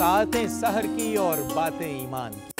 सातें सहर की और बातें ईमान की।